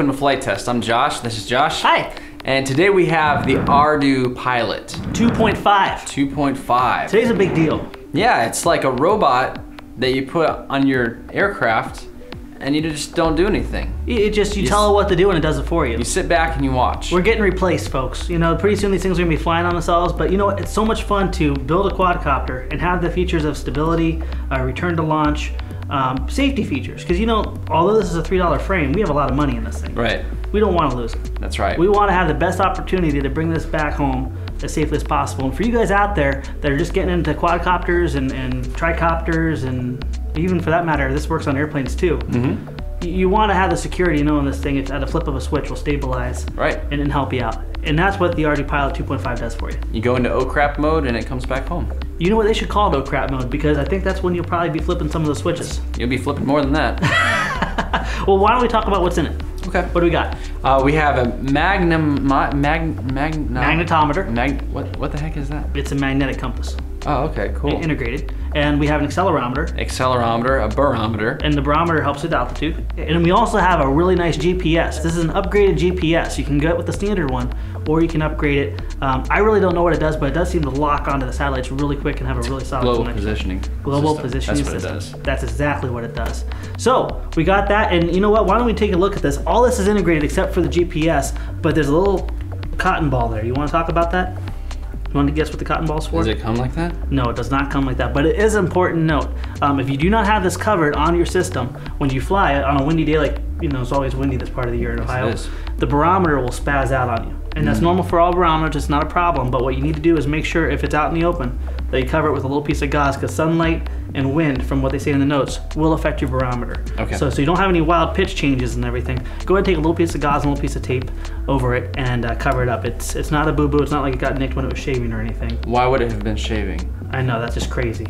Welcome to Flite Test. I'm Josh. This is Josh. Hi. And today we have the ArduPilot 2.5. 2.5. Today's a big deal. Yeah, it's like a robot that you put on your aircraft and you just don't do anything. You- It just you You tell it what to do and it does it for you. You sit back and you watch. We're getting replaced, folks. You know, pretty soon these things are gonna be flying on themselves. But you know what? It's so much fun to build a quadcopter and have the features of stability, uh, return to launch, um, safety features. Because you know, although this is a three dollar frame, we have a lot of money in this thing. Right. We don't want to lose it. That's right. We want to have the best opportunity to bring this back home as safely as possible. And for you guys out there that are just getting into quadcopters and, and tricopters, and even for that matter, this works on airplanes too. Mm-hmm. You want to have the security knowing this thing it's at a flip of a switch will stabilize Right. and, and help you out. And that's what the ArduPilot 2.5 does for you. You go into oh crap mode and it comes back home. You know what? They should call it oh crap mode because I think that's when you'll probably be flipping some of the switches. You'll be flipping more than that. Well, why don't we talk about what's in it? okay. What do we got? Uh, we have a Magnum, mag, mag, no. Magnetometer. Mag, what, what the heck is that? It's a magnetic compass, Oh, okay, cool. integrated. And we have an accelerometer, Accelerometer, a barometer. and the barometer helps with altitude. And we also have a really nice GPS. This is an upgraded GPS. You can go with the standard one, or you can upgrade it. Um, I really don't know what it does, but it does seem to lock onto the satellites really quick and have a really solid Global connection. positioning. Global system. positioning That's what system. it does. That's exactly what it does. So we got that, and you know what? Why don't we take a look at this? All this is integrated except for the GPS, but there's a little cotton ball there. You want to talk about that? You want to guess what the cotton ball's for? Does it come like that? No, it does not come like that. But it is an important note. Um, if you do not have this covered on your system, when you fly on a windy day, like you know, it's always windy this part of the year in Ohio, is. the barometer will spaz out on you, and that's normal for all barometers. It's not a problem. But what you need to do is make sure if it's out in the open, that you cover it with a little piece of gauze, because sunlight and wind, from what they say in the notes, will affect your barometer. Okay. So, so you don't have any wild pitch changes and everything. Go ahead and take a little piece of gauze and a little piece of tape over it and uh, cover it up. It's it's not a boo boo. It's not like it got nicked when it was shaving or anything. Why would it have been shaving? I know, that's just crazy.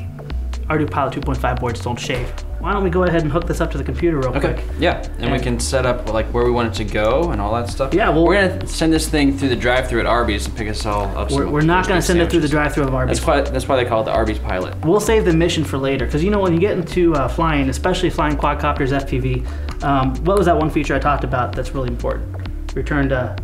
ArduPilot 2.5 boards don't shave. Why don't we go ahead and hook this up to the computer real Okay. quick? Yeah, and we can set up like where we want it to go and all that stuff. Yeah, well- we're gonna send this thing through the drive-through at Arby's and pick us all up. We're, we're not gonna send it through the drive-through of Arby's. That's why. That's why they call it the Arby's Pilot. We'll save the mission for later, because you know when you get into uh, flying, especially flying quadcopters, FPV, um, what was that one feature I talked about that's really important? Return to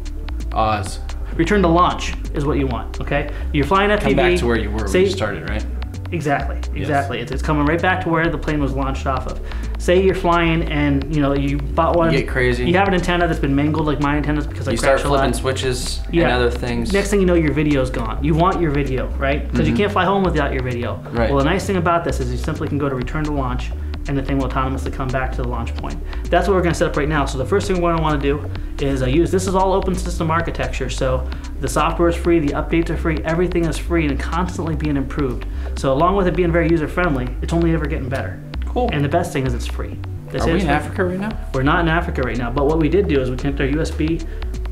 Oz. return to launch is what you want. Okay, you're flying FPV. Come back to where you were say- when you started, right? Exactly, exactly. It's, it's coming right back to where the plane was launched off of. Say you're flying and you know you bought one. You get crazy. You have an antenna that's been mangled like my antennas because I You start crashed a lot. flipping switches and other things. Next thing you know, your video's gone. You want your video, right? Because you can't fly home without your video. Mm-hmm. Right. Well, the nice thing about this is you simply can go to return to launch, and the thing will autonomously come back to the launch point. That's what we're going to set up right now. So the first thing we're going to want to do is I use. This is all open system architecture, so the software is free, the updates are free, everything is free and constantly being improved. So along with it being very user friendly, it's only ever getting better. Cool. And the best thing is it's free. This Are we in free. Africa right now? We're not in Africa right now, but what we did do is we connected our USB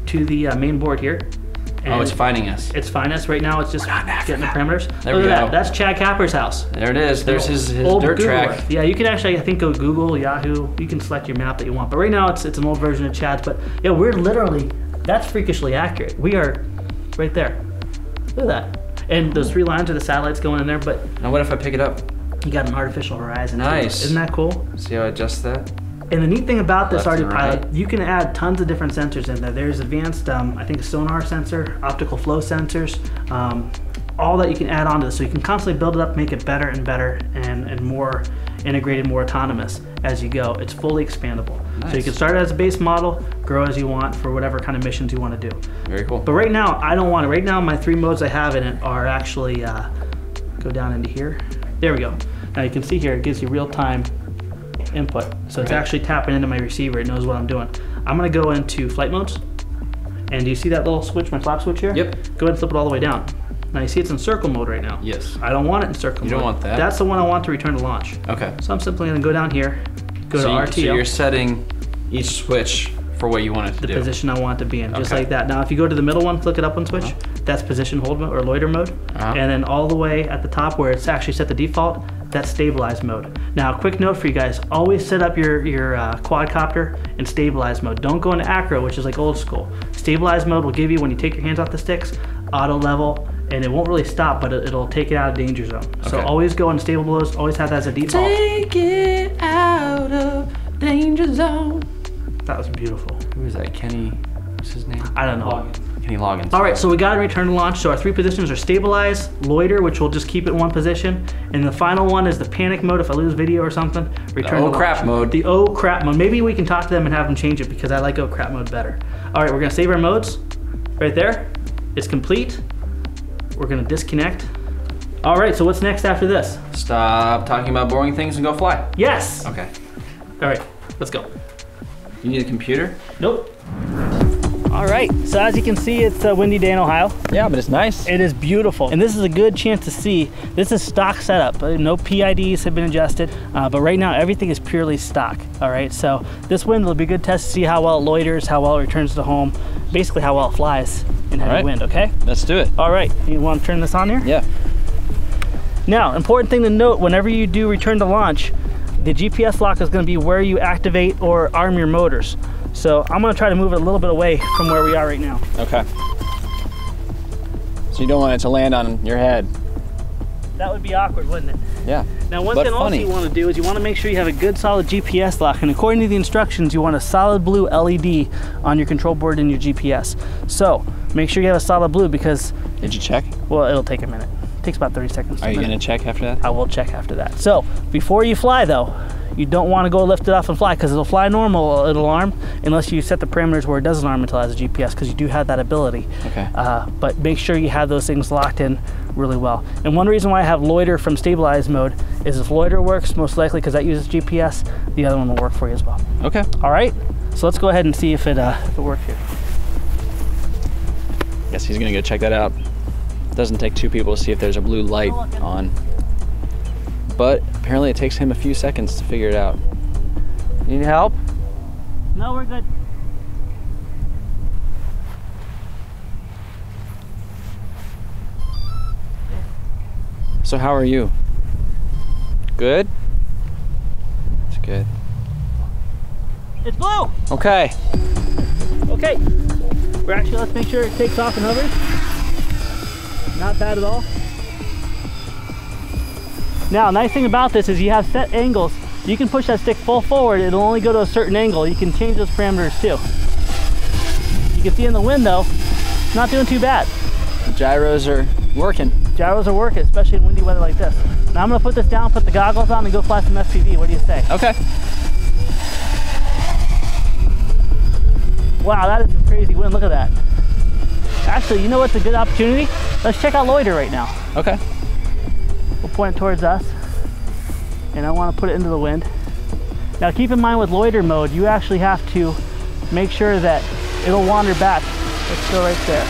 to the uh, main board here. Oh, it's finding us. It's finding Us right now. It's just getting the parameters. There Look we at go. that. That's Chad Kapper's house. There it is. There's his, his Old dirt Google track. Earth. Yeah, you can actually, I think, go Google, Yahoo. You can select your map that you want. But right now, it's it's an old version of Chad's. But yeah, we're literally that's freakishly accurate. We are right there. Look at that. And those three lines are the satellites going in there. But Now what if I pick it up? you got an artificial horizon. Nice. Isn't that cool? See how I adjust that? And the neat thing about this Left ArduPilot, right. you can add tons of different sensors in there. There's advanced, um, I think, sonar sensor, optical flow sensors, um, all that you can add onto this. So you can constantly build it up, make it better and better, and, and more integrated, more autonomous as you go. It's fully expandable. So you can start as a base model, grow as you want for whatever kind of missions you want to do. Very cool. But right now, I don't want it. Right now, my three modes I have in it are actually uh, go down into here. There we go. Now you can see here, it gives you real time input. So it's Right. actually tapping into my receiver. It knows what I'm doing. I'm gonna go into flight modes. And do you see that little switch, my flap switch here? Yep. Go ahead and flip it all the way down. Now you see it's in circle mode right now. Yes. I don't want it in circle You mode. don't want that? That's the one I want to return to launch. Okay. So I'm simply gonna go down here, go so, to you, RTL. so you're setting each switch for what you want it to the do. position I want it to be in, just Okay. like that. Now, if you go to the middle one, click it up one switch, that's position hold mode or loiter mode. Uh-huh. And then all the way at the top where it's actually set the default, that's stabilize mode. Now, quick note for you guys, always set up your, your uh, quadcopter in stabilize mode. Don't go into acro, which is like old school. Stabilize mode will give you, when you take your hands off the sticks, auto level, and it won't really stop, but it, it'll take it out of danger zone. So always go in stable modes, always have that as a default. Take it out of danger zone. That was beautiful. Who is that? Kenny. What's his name? I don't know. All right, so we got to return to launch. So our three positions are stabilize, loiter, which will just keep it in one position, and the final one is the panic mode. If I lose video or something, return oh to crap launch. mode. The oh crap mode. Maybe we can talk to them and have them change it because I like oh crap mode better. All right, we're gonna save our modes. Right there, it's complete. We're gonna disconnect. All right, so what's next after this? Stop talking about boring things and go fly. Yes. Okay. All right, let's go. You need a computer? Nope. All right, so as you can see, it's a windy day in Ohio. Yeah, but it's nice. It is beautiful, and this is a good chance to see. This is stock setup. Uh, No PIDs have been adjusted, uh, but right now everything is purely stock. All right, so this wind will be a good test to see how well it loiters, how well it returns to home, basically how well it flies in heavy right. wind. Okay. Let's do it. All right, you want to turn this on here? Yeah. Now, important thing to note: whenever you do return to launch, the GPS lock is going to be where you activate or arm your motors. So I'm going to try to move it a little bit away from where we are right now. Okay. So you don't want it to land on your head. That would be awkward, wouldn't it? Yeah. Now, one thing also you want to do is you want to make sure you have a good solid GPS lock. And according to the instructions, you want a solid blue LED on your control board and your GPS. So make sure you have a solid blue because, Did you check? well, it'll take a minute. It takes about 30 seconds. to Are you minute. gonna check after that? I will check after that. So before you fly though, you don't want to go lift it off and fly because it'll fly normal, it'll alarm, unless you set the parameters where it doesn't alarm until it has a GPS because you do have that ability. Okay. Uh, but make sure you have those things locked in really well. And one reason why I have loiter from stabilized mode is if loiter works, most likely because that uses GPS, the other one will work for you as well. Okay. All right. So let's go ahead and see if it uh, if it works here. Guess he's gonna go check that out. Doesn't take two people to see if there's a blue light on. But apparently it takes him a few seconds to figure it out. You need help? No, we're good. So how are you? Good? That's good. It's blue. Okay. Okay. We're actually, let's make sure it takes off and hovers. Not bad at all. Now, nice thing about this is you have set angles. You can push that stick full forward. It'll only go to a certain angle. You can change those parameters too. You can see in the wind though, not doing too bad. The gyros are working. Gyros are working, especially in windy weather like this. Now I'm gonna put this down, put the goggles on, and go fly some FPV. What do you say? Okay. Wow, that is some crazy wind. Look at that. Actually, you know what's a good opportunity? Let's check out loiter right now. Okay. Point towards us. And I want to put it into the wind. Now keep in mind with loiter mode, you actually have to make sure that it'll wander back. Let's go right there.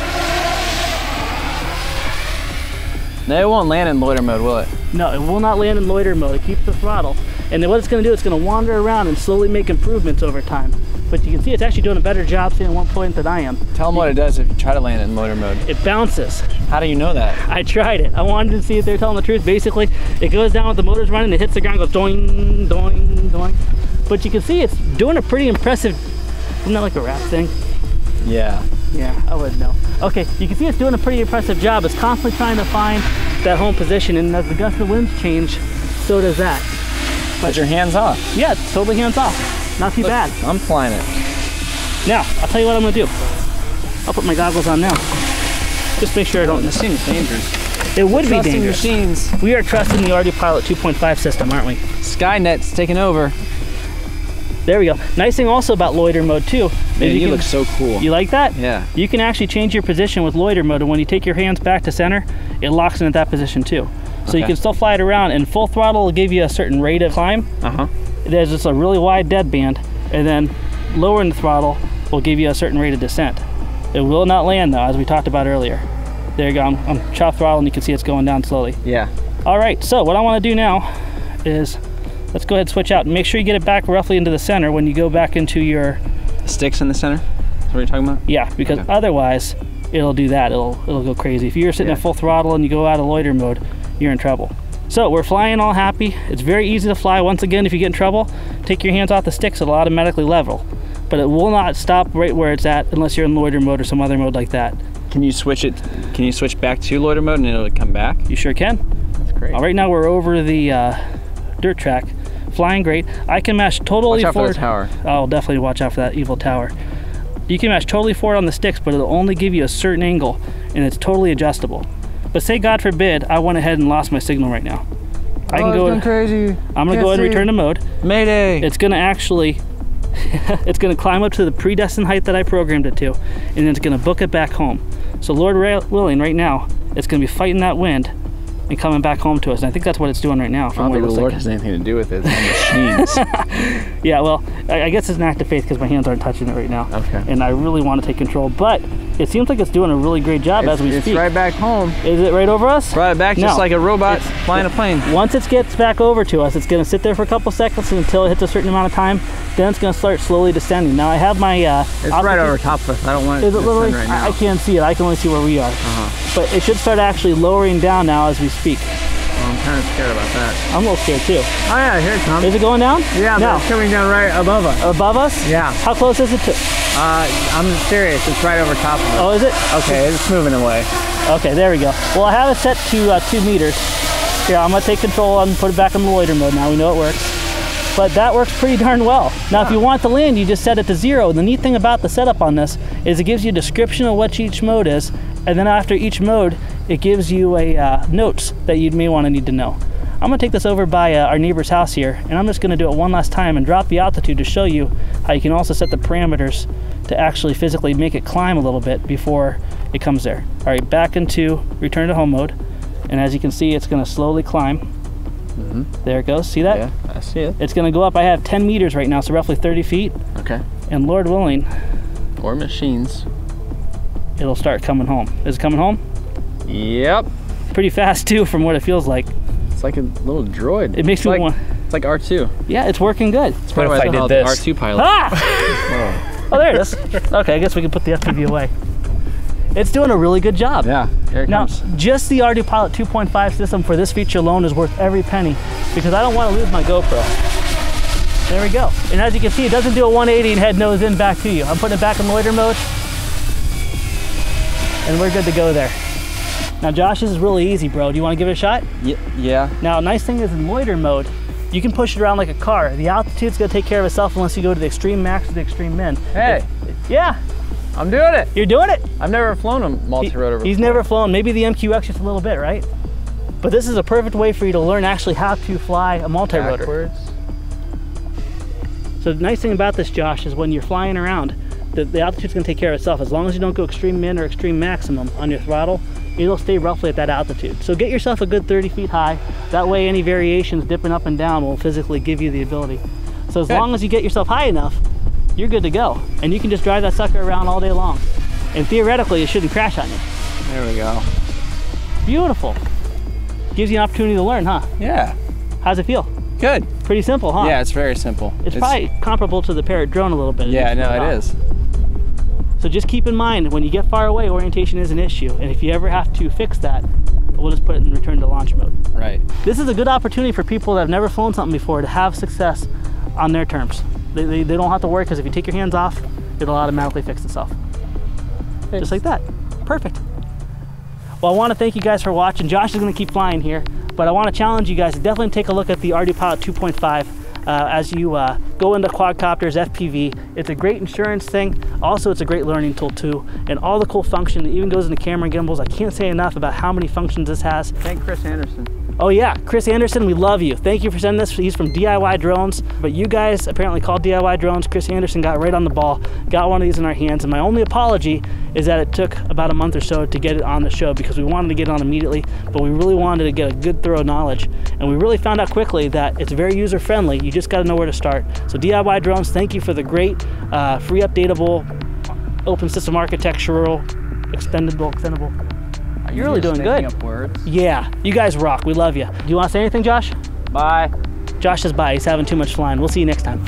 No, it won't land in loiter mode, will it? No, it will not land in loiter mode. It keeps the throttle. And then what it's going to do, it's going to wander around and slowly make improvements over time. But you can see it's actually doing a better job at one point than I am. Tell him what it does if you try to land it in motor mode. It bounces. How do you know that? I tried it. I wanted to see if they're telling the truth. Basically, it goes down with the motors running, it hits the ground, goes doing, doing, doing. But you can see it's doing a pretty impressive, isn't that like a rap thing? Yeah. Yeah, I wouldn't know. Okay, you can see it's doing a pretty impressive job. It's constantly trying to find that home position, and as the gust of winds change, so does that. Put your hands off. Yeah, totally hands off. Not too Look, bad. I'm flying it. Now, I'll tell you what I'm gonna do. I'll put my goggles on now. Just make sure I don't. This seems dangerous. It would be Trusting dangerous. machines. We are trusting the ArduPilot 2.5 system, aren't we? Skynet's taking over. There we go. Nice thing also about loiter mode too. Man, you, can- look so cool. You like that? yeah. You can actually change your position with loiter mode, and when you take your hands back to center, it locks in at that position too. So you can still fly it around, and full throttle will give you a certain rate of climb. Uh There's just a really wide dead band, and then lowering the throttle will give you a certain rate of descent. It will not land though, as we talked about earlier. There you go. I'm, I'm chop throttle, and you can see it's going down slowly. Yeah. All right, so what I want to do now is let's go ahead and switch out. Make sure you get it back roughly into the center when you go back into your Sticks in the center. Is what you're talking about? yeah, because Okay. otherwise it'll do that. It'll it'll go crazy. If you're sitting Yeah. at full throttle and you go out of loiter mode, you're in trouble. So we're flying all happy. It's very easy to fly. Once again, if you get in trouble, take your hands off the sticks. It'll automatically level, but it will not stop right where it's at unless you're in loiter mode or some other mode like that. Can you switch it? Can you switch back to loiter mode and it'll come back? You sure can. That's great. All right, now we're over the uh, dirt track, flying great. I can match totally Watch out for forward. the tower. I'll definitely watch out for that evil tower. You can match totally forward on the sticks, but it'll only give you a certain angle, and it's totally adjustable. But say God forbid I went ahead and lost my signal right now. I can go. crazy. I'm gonna go ahead and return to mode. Mayday. It's gonna actually, it's gonna climb up to the predestined height that I programmed it to, and then it's gonna book it back home. So Lord willing, right now, it's gonna be fighting that wind and coming back home to us. And I think that's what it's doing right now. I From don't what it think the Lord like. has anything to do with it. It's machines. Yeah, well, I, I guess it's an act of faith because my hands aren't touching it right now. Okay. And I really want to take control, but it seems like it's doing a really great job as we it's speak. right back home. Is it right over us? Right back just No. like a robot It's- flying a plane. Once it gets back over to us, it's going to sit there for a couple seconds until it hits a certain amount of time. Then it's going to start slowly descending. Now I have my. Uh, It's right over top of us. I don't want it Is to it literally? right I. I can't see it. I can only see where we are. Uh-huh. But it should start actually lowering down now as we speak. Kind of scared about that. I'm a little scared too. Oh yeah, here it comes. Is it going down? Yeah, but it's coming down right above us. above us? Yeah. How close is it to? Uh, I'm serious. It's right over top of us. Oh, is it? Okay, it's moving away. Okay, there we go. Well, I have it set to uh, two meters. Here, I'm gonna take control and put it back in the loiter mode now. We know it works. But that works pretty darn well. Now, if you want to land, you just set it to zero. The neat thing about the setup on this is it gives you a description of what each mode is, and then after each mode, it gives you a uh, notes that you may want to need to know. I'm gonna take this over by uh, our neighbor's house here, and I'm just gonna do it one last time and drop the altitude to show you how you can also set the parameters to actually physically make it climb a little bit before it comes there. All right, back into return to home mode, and as you can see, it's gonna slowly climb. There it goes. See that? Yeah, I see it. It's gonna go up. I have 10 meters right now, so roughly 30 feet. Okay. And Lord willing, Or machines. it'll start coming home. Is it coming home? Yep. Pretty fast too, from what it feels like. It's like a little droid. It makes it's me like, want. It's like R2. Yeah, it's working good. It's What if I did this? R2 pilot. Ah! oh, there it is. Okay, I guess we can put the FPV away. It's doing a really good job. Yeah, here it Now, comes. just the R2 Pilot 2.5 system for this feature alone is worth every penny because I don't want to lose my GoPro. There we go. And as you can see, it doesn't do a 180 and head nose in back to you. I'm putting it back in loiter mode. And we're good to go there. Now, Josh, this is really easy, bro. Do you want to give it a shot? Y- yeah. Now, nice thing is in loiter mode, you can push it around like a car. The altitude's gonna take care of itself unless you go to the extreme max or the extreme min. Hey, Yeah, I'm doing it. you're doing it. I've never flown a multi-rotor he's never flown. Maybe the MQX just a little bit, right? But this is a perfect way for you to learn actually how to fly a multi-rotor. backwards. So the nice thing about this, Josh, is when you're flying around, the, the altitude's gonna take care of itself. As long as you don't go extreme min or extreme maximum on your throttle, it'll stay roughly at that altitude. So get yourself a good 30 feet high. That way any variations dipping up and down will physically give you the ability. So as Good. long as you get yourself high enough, you're good to go. And you can just drive that sucker around all day long. And theoretically, it shouldn't crash on you. There we go. Beautiful. Gives you an opportunity to learn, huh? Yeah. How's it feel? Good. Pretty simple, huh? Yeah, it's very simple. It's, probably comparable to the Parrot drone a little bit. Yeah, It's no, it is. So just keep in mind when you get far away, orientation is an issue. And if you ever have to fix that, we'll just put it in return to launch mode. Right. This is a good opportunity for people that have never flown something before to have success on their terms. They, they, they don't have to worry because if you take your hands off, it'll automatically fix itself. Just like that. Perfect. Well, I want to thank you guys for watching. Josh is going to keep flying here, but I want to challenge you guys to definitely take a look at the ArduPilot 2.5 uh, as you uh, go into quadcopters, FPV. It's a great insurance thing. Also, it's a great learning tool too, and all the cool function. It even goes into camera gimbals. I can't say enough about how many functions this has. Thank Chris Anderson. Oh yeah, Chris Anderson, we love you. Thank you for sending this. He's from DIY Drones, but you guys apparently called DIY Drones. Chris Anderson got right on the ball, got one of these in our hands, and my only apology is that it took about a month or so to get it on the show because we wanted to get it on immediately, but we really wanted to get a good thorough knowledge, and we really found out quickly that it's very user friendly. You just got to know where to start. So DIY Drones, thank you for the great uh, free updatable open system architectural extendable extendable. You're really doing good. Up words. Yeah, you guys rock. We love you. Do you want to say anything, Josh? Bye. Josh is bye. He's having too much flying. We'll see you next time.